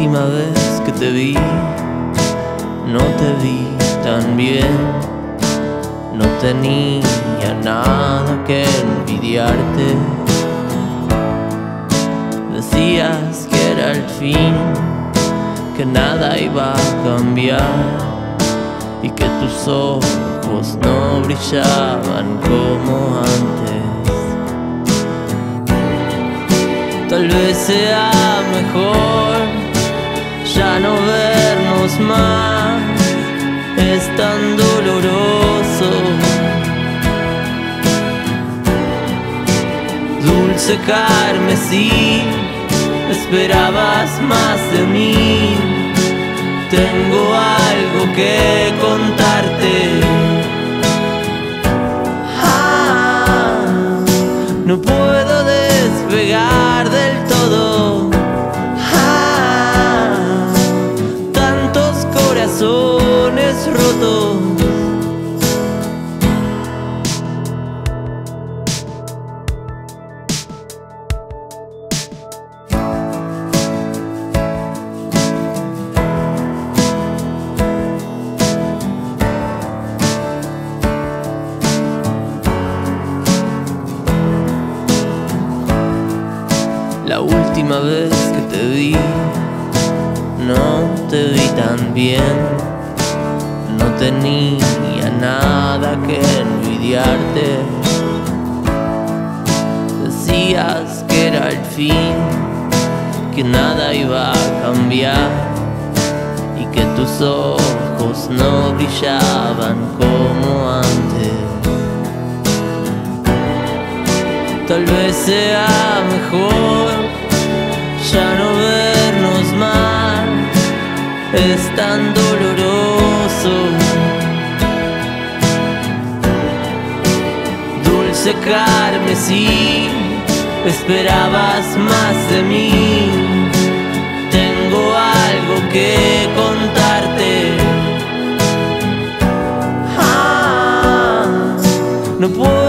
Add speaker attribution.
Speaker 1: última vez que te vi, no te vi tan bien. No tenía nada que envidiarte. Decías que era el fin, que nada iba a cambiar y que tus ojos no brillaban como antes. Tal vez sea mejor ya no vernos más, es tan doloroso. Dulce carmesí, esperabas más de mí. Tengo algo que contarte. Última vez que te vi, no te vi tan bien. No tenía nada que envidiarte. Decías que era el fin, que nada iba a cambiar y que tus ojos no brillaban como antes. Tal vez sea mejor es tan doloroso. Dulce carmesí, esperabas más de mí. Tengo algo que contarte. Ah, no puedo